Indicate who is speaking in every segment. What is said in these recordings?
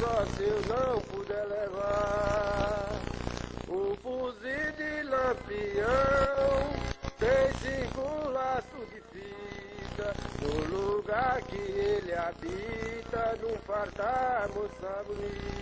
Speaker 1: só se eu não puder levar um fuzil de lampião. Tem cinco laços de fita no lugar que ele habita, num fartar moça bonita.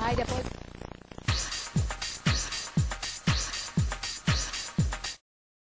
Speaker 2: Haydi yapalım.